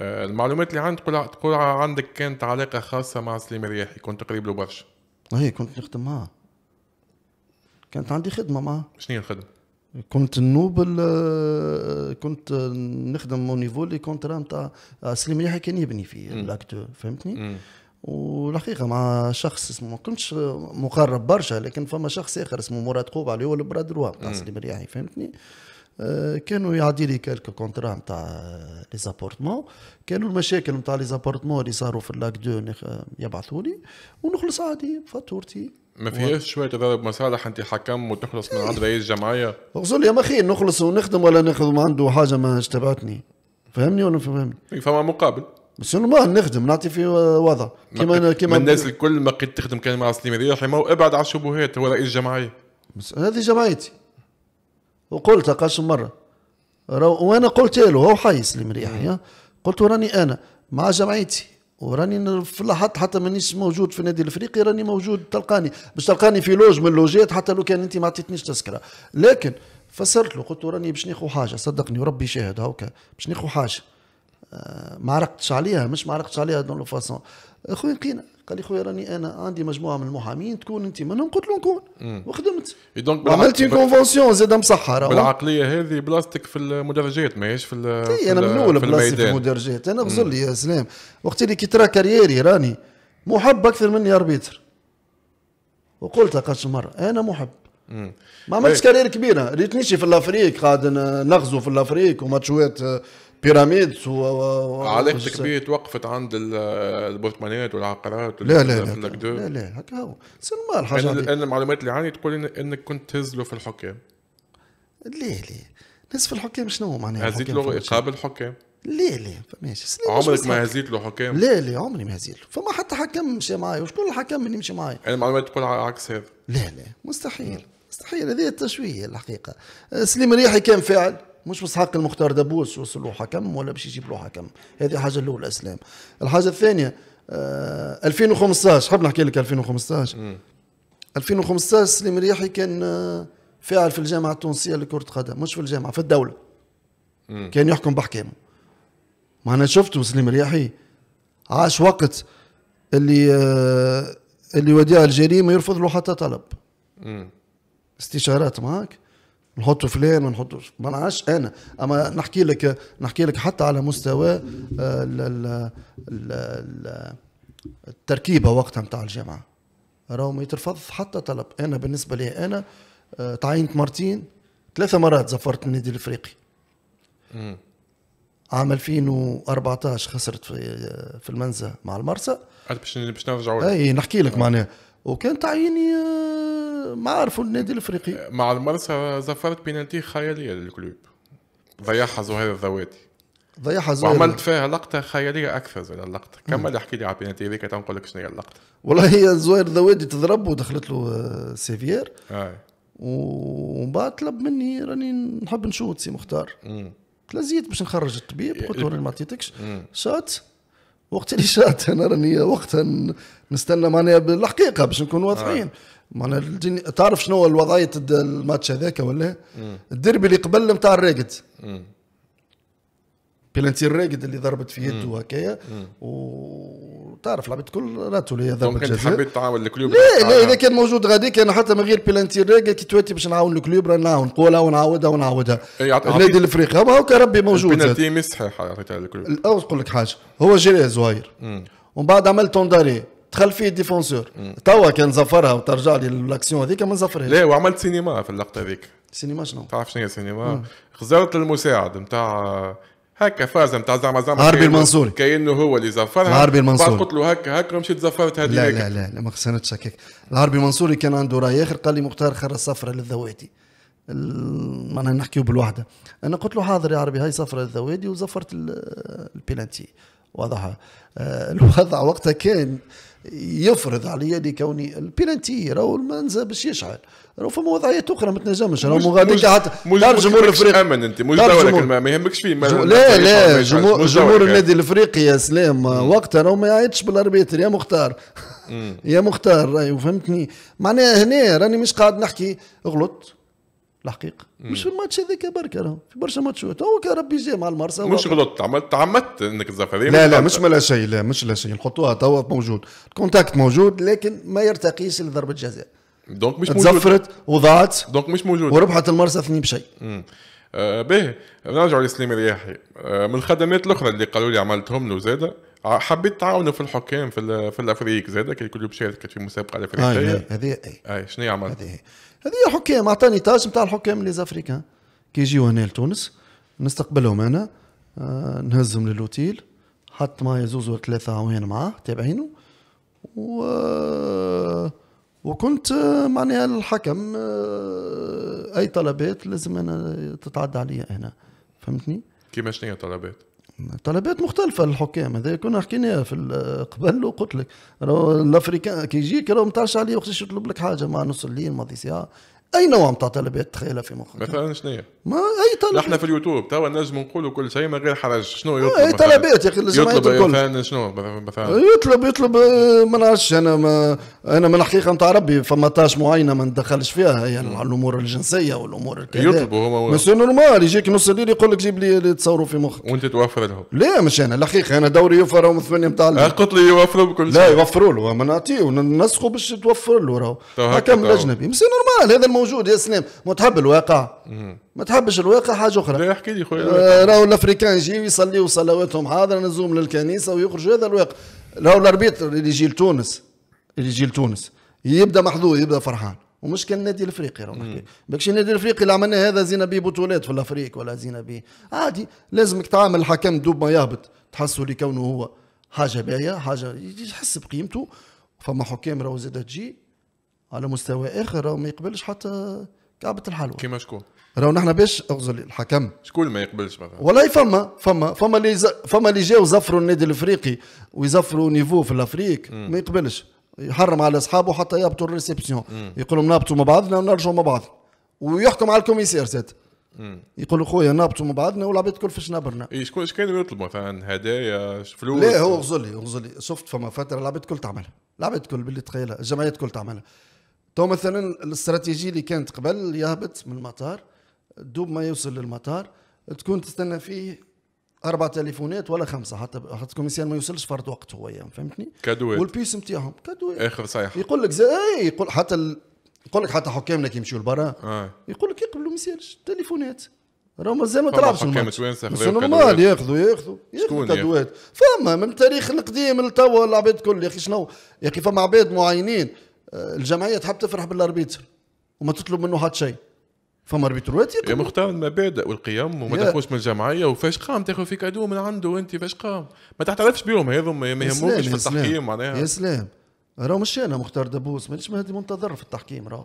آه، المعلومات اللي عندك تقول عندك كانت علاقة خاصة مع سليم الرياحي كنت قريب له برشا هي كنت نخدم معاه كانت عندي خدمة معاه شنو هي الخدمة؟ كنت النوبل آه، كنت نخدم مو نيفو لي كونترا نتاع سليم ريحي كان يبني في لاك فهمتني؟ مم. والحقيقة مع شخص اسمه ما كنتش مقرب برشا لكن فما شخص آخر اسمه مراد قوب اللي هو البرادروا نتاع سليم الرياحي فهمتني؟ آه، كانوا يعدي لي quelques contrats نتاع les appartements. كانوا المشاكل نتاع les appartements اللي صاروا في ال Lac deux يبعثوا لي ونخلص عادي فاتورتي ما فيهاش شوية تضارب مصالح أنت حكم وتخلص من عند رئيس جمعية؟ اغزر لي يا مخي نخلص ونخدم ولا نخدم عنده حاجة ما اشتبعتني فهمني ولا فهمني؟ فما مقابل. بس ما نخدم نعطي في وضع. كيما ما كيما الناس الكل ما قد تخدم كان مع سليم الرياحي ما هو إبعد على الشبهات هو رئيس جمعية. بس هذه جمعيتي. وقلت قاش مرة. رو... وأنا قلت له هو حي سليم ريحي ها؟ قلت راني أنا مع جمعيتي وراني في اللحظات حتى مانيش موجود في النادي الافريقي راني موجود تلقاني. باش تلقاني في loge من اللوجات حتى لو كان انت ما عطيتنيش تذكرة. لكن فسرت له قلت له راني باش ناخذ حاجة صدقني وربي شاهد هاكا باش ناخذ حاجة. ما عرقتش عليها مش ما عرقتش عليها dans le façon. خويا لقينا قال لي خويا راني أنا عندي مجموعة من المحامين تكون أنت منهم قلت له نكون. وخدمت. وعملت بالعق- كونفونسيون زاد راهو. بالعقلية هذه بلاصتك في المدرجات ماهيش في اي في أنا من الأول بلاصتي في المدرجات. أنا غزر لي يا سلام. وقت اللي كي ترى كاريري راني محب أكثر مني أربيتر. وقلتها قاش مرة أنا محب. ما عملتش كارير كبيرة. ريتنيش في الأفريق قاعد نغزو في الأفريق وماتشوات بيراميدز و... و... علاقتك بيه توقفت عند ال- البرتمانات والعقارات لا لا لا. لا لا هكا هو. ما الحاجة أنا هذه. أنا المعلومات اللي عندي تقول إن- إنك كنت تهز له في الحكام. ليه ليه؟ ناس في الحكام شنو معناها؟ هزيت الحكام له؟ اقابل حكام. ليه ليه؟ فماشي عمرك ما. هزيت له حكام. لا لا عمري ما هزيل فما حتى حكم مشى معايا. وشكون الحكم اللي مشي معايا؟ أنا المعلومات تقول عكس هذا. لا لا مستحيل. مستحيل. هذه التشويه الحقيقة. سليم ريحي كان فاعل. مش بس حق المختار دبوس وصل له حكم ولا باش يجيب له حكم. هذه حاجة الأولى اسلام الحاجة الثانية آه 2015 حاب نحكي لك 2015 2015 سليم ريحي كان آه، فاعل في الجامعة التونسية لكرة قدم مش في الجامعة في الدولة. كان يحكم بأحكامه. ما أنا شفته سليم رياحي عاش وقت اللي آه، اللي وديع الجريمة يرفض له حتى طلب. استشارات معك نحطوا فلان ما نحطوا ما نعرفش أنا. أما نحكي لك نحكي لك حتى على مستوى آه، ال- ال- ال- ال- التركيبة وقتها نتاع الجامعة. راهو ما يترفض حتى طلب. أنا بالنسبة لي أنا آه، تعينت مرتين. ثلاثة مرات زفرت النادي الإفريقي. عام 2014 خسرت في في المنزه مع المرسى. باش باش نرجعوا. أي نحكي لك معناها. وكان تعييني آه، ما عرفوا النادي الإفريقي. مع المرسى زفرت بينالتي خيالية للكلوب. ضيعها زهير الذواتي. ضيعها زوير وعملت فيها لقطة خيالية أكثر زي اللقطة. كمل احكي لي على البينالتي هذيك تنقول لك شنو هي اللقطة؟ والله هي زوير ذوادي تضرب ودخلت له آه، سيفير اي ومن بعد طلب مني راني نحب نشوت سي مختار. تلزيت باش نخرج الطبيب قلت له راني ما عطيتكش. شات. وقت اللي شات أنا راني وقتها نستنى معناها بالحقيقة باش نكون واضحين. معناها تعرف شنو الوضعية الماتش هذاك ولا؟ الديربي اللي قبل نتاع الراقد. بلانتي الراقد اللي ضربت في يده هكايا. وتعرف لعبت كل retour اللي ممكن جزاء حبيت تعاون الكلوب لا لا إذا كان موجود غاديك أنا حتى من غير بلانتي الراقد كي تواتي باش نعاون الكلوب راه نعاون نقولها ونعاودها ونعاودها. النادي الإفريقي هو ربي موجود. البينالتي مش صحيحه عطيتها للكلوب نقول لك حاجة. هو جري زهير ومن بعد عمل تونداري دخل فيه ال défenseur توا كان زفرها وترجع لي الاكسيون هذيك ما نزفرهاش. لا وعملت سينما في اللقطة هذيك. سينما شنو؟ تعرف شنو هي سينما خزرت المساعد نتاع هكا فاز نتاع زعما زعما كأنه- المنصوري. كأنه هو اللي زفرها العربي المنصوري. بعد قلت له هكا هكا مشيت زفرت هذه لا. لا لا لا ما خسرتش هكاك العربي منصوري كان عنده رأي آخر قال لي مختار خرج صفرة للذواتي معناها نحكيو بالوحدة أنا قلت له حاضر يا عربي هاي صفرة للذواتي وزفرت ال- البيلانتي واضحة آه، الوضع وقتها كان يفرض علي لكوني البيلانتي راهو المنزه باش يشعل. راهو فما وضعيات أخرى ما تنجمش. راهو مش- حتى جمهور الافريقي أمن أنت مش جمهور- ما يهمكش فيه لا لا جمهور, جمهور. النادي الإفريقي يا سلام وقتها راهو ما يعيطش بال arbitre. يا مختار. يا مختار راهي فهمتني. معناها هنا راني مش قاعد نحكي غلط. الحقيقة. مش في الماتش هذاك برك راهو في برشا ماتشات هو كان ربي جا مع المرسى مش غلطت عملت تعمدت إنك تزفر لا لا مش لا شيء لا مش لا شيء. نحطوها توا موجود. ال contact موجود لكن ما يرتقيش لضربة جزاء. donc مش موجود. تزفرت وضاعت donc مش موجود. وربحت المرسى اثنين بشيء. آه باهي. نرجعوا لسليم الرياحي آه من الخدمات الأخرى اللي قالوا لي عملتهم له زاده حبيت تعاونوا في الحكام في في الأفريق زاده كي الكل شاركت في مسابقة الأفريقية هذه اي اي شنو عملت؟ هذه هذه حكام اعطاني tâche نتاع الحكام les africains كي يجيو هنا لتونس نستقبلهم أنا آه نهزهم للوتيل حط معايا زوز ولا ثلاثة عوان معاه تابعينه و وكنت آه، معناها الحكم آه، أي طلبات لازم أنا تتعدى عليا هنا فهمتني؟ كيما شنو هي طلبات؟ طلبات مختلفة للحكام. هذا كنا حكيناها في قبل وقلت لك. ال africain كي يجيك راهو متعش عليه وقتاش يطلب لك حاجة مع نص الليل ماضي ساعة. اي نوع نتاع طلبات تخيلها في مخك؟ مثلا شنو؟ ما أي طلب نحن في اليوتيوب توا نجم نقولوا كل شيء من غير حرج. شنو يطلب؟ أي؟ طلبات يا أخي الجمعيات يطلب مثلا شنو؟ مثلا يطلب يطلب آه، ما نعرفش أنا ما أنا من الحقيقة نتاع ربي فما tâche معينة ما ندخلش فيها يعني على الأمور الجنسية والأمور الكذا. يطلبوا هما بس normal يجيك نص الليل يقول لك جيب لي اللي تصوروا في مخك. وأنت توفر لهم. لا مش أنا الحقيقة أنا دوري يوفر من الثمانيه نتاع. قلت لي يوفروا بكل لا يوفروا له ما نعطيه نسخه باش توفر له راهو تو هكا تو. الأجنبي. بس نورمال هذا الموجود يا سلام. ما تحب الواقع؟ ما تحبش الواقع؟ حاجة أخرى. لا احكي لي خويا. آه، راهو الأفريكان يجيو يصليوا صلواتهم. حاضره نزوم للكنيسة ويخرج هذا الواقع. راهو الاربيتر اللي يجي لتونس اللي يجي لتونس يبدأ محظوظ يبدأ فرحان. ومش كان النادي الإفريقي راهو نحكي باكش النادي الإفريقي اللي عملنا هذا زينا بيه بطولات في الأفريق ولا زينا بيه. عادي لازمك تعامل الحكم دوب ما يهبط. تحسه لكونه هو حاجة باهية حاجة يحس بقيمته. فما حكام راهو زاد تجي. على مستوى آخر راهو ما يقبلش حتى كعبة الحلوى كيما شكون؟ راهو نحن باش اغزل الحكم. شكون ما يقبلش مثلا؟ والله فما فما فما اللي ز- فما اللي جاو زفروا النادي الإفريقي ويزفروا niveau في الأفريق ما يقبلش. يحرم على أصحابه حتى يهبطوا ال réception يقول لهم نهبطوا مع بعضنا ونرجعوا مع بعض. ويحكم على الكوميسير زاد يقول خويا نهبطوا مع بعضنا والعباد الكل فاش نبرنا. اي شكون كانوا يطلبوا مثلا؟ هدايا فلوس؟ لا هو غزل لي غزل لي. شفت فما فترة العباد الكل تعملها العباد الكل باللي تخيلها الجمعيات الكل تعملها تو مثلا الاستراتيجية اللي كانت قبل يهبط من المطار دوب ما يوصل للمطار تكون تستنى فيه أربع تليفونات ولا خمسة حتى حتى الكوميسيان ما يوصلش فرد وقت هو يعني فهمتني؟ كادوات والبيس نتاعهم كادوات آخر صيحه يقول لك زي اي يقول حتى ال... يقول لك حتى حكامنا كي يمشيوا لبرا. آه. يقول لك يقبلوا ما يسالش تليفونات. راه مازال ما تلعبش حكام خذاو normal. ياخذوا ياخذوا ياخذوا كادوات فما من التاريخ القديم لتوا العباد الكل يا أخي شنو؟ يا أخي فما عباد معينين آه، الجمعية تحب تفرح بال arbitre وما تطلب منه حتى شيء. فما اربيتروات يا مختار المبادئ والقيم وما تاخذش من الجمعية وفاش قام؟ تاخذ في cadeau من عنده انت فاش قام؟ ما تعترفش بهم هذم ما يهموكش في. التحكيم معناها. يا سلام. راهو مش أنا مختار دبوس مانيش مهدي منتظر في التحكيم راهو.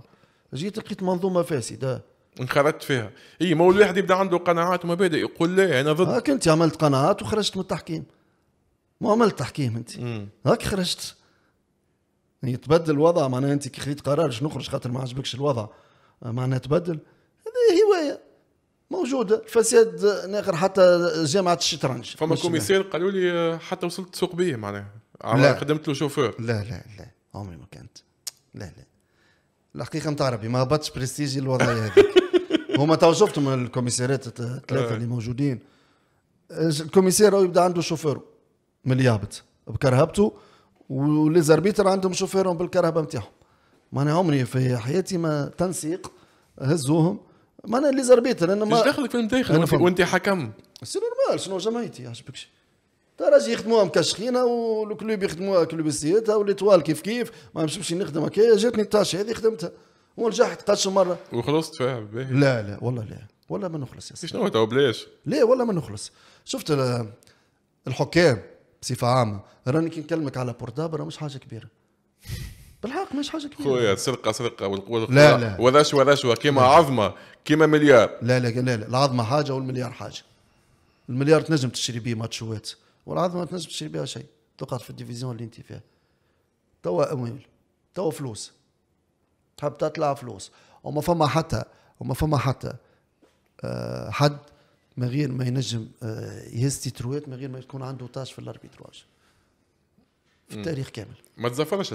جيت لقيت منظومة فاسدة. انخرطت فيها. إي ما هو الواحد يبدأ عنده قناعات ومبادئ يقول لا أنا ضد. هاك أنت عملت قناعات وخرجت من التحكيم. ما عملت تحكيم أنت. هاك خرجت. يتبدل الوضع معناها أنت كي خذيت قرار باش نخرج خاطر ما عجبكش الوضع. معناها تبدل. هذه هواية موجودة. الفساد ناخر حتى جامعة الشطرنج. فما commissaire قالوا لي آه، حتى وصلت سوق بيه معناها. لا. خدمت له شوفور لا لا لا. عمري ما كانت لا لا. الحقيقة نتاع ربي ما هبطش برستيجي الوضعية هذيك. هما تو شفتهم الكوميسيرات الثلاثه آه. اللي موجودين. ال commissaire يبدأ عنده شوفير من اللي يهبط بكرهبته و les arbitres عندهم شوفيرهم بالكرهبة نتاعهم معناها عمري في حياتي ما تنسيق هزوهم. معناها ليزاربيتر أنا ما دخلك في المداخل وانت, حكم. سي نورمال شنو جمعيتي؟ عجبكش تراجي يخدموها مكشخينه والكلوب يخدموها كلوبيسيتها والاتوال كيف كيف. ما نمشيش نخدم. هكايا جاتني التاش هذه خدمتها. ونجحت قدش مرة. وخلصت فيها باهي لا لا والله لا. والله ما نخلص يا سيدي. شنو تو بلاش لا والله ما نخلص. شفت ال- الحكام. بصفة عامة. راني كي نكلمك على بورتابا راه مش حاجة كبيرة. بالحق مش حاجة كبيرة. خويا سرقه سرقه والقوة لا، لا. ورشوه رشوه كيما عظمة كيما مليار. لا لا لا لا. العظمة حاجة والمليار حاجة. المليار تنجم تشتري بيه ماتشوات والعظمة ما تنجم تشتري بها شيء. تقعد في ال division اللي انت فيها. توا اموال توا فلوس. تحب تطلع فلوس. وما فما حتى وما فما حتى آه حد من غير ما ينجم آه يهز تيتروات من غير ما يكون عنده tâche في ال arbitrage. في التاريخ كامل. ما تزفرش